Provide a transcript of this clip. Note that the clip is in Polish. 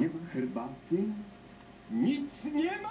Nie ma herbaty? Nic nie ma?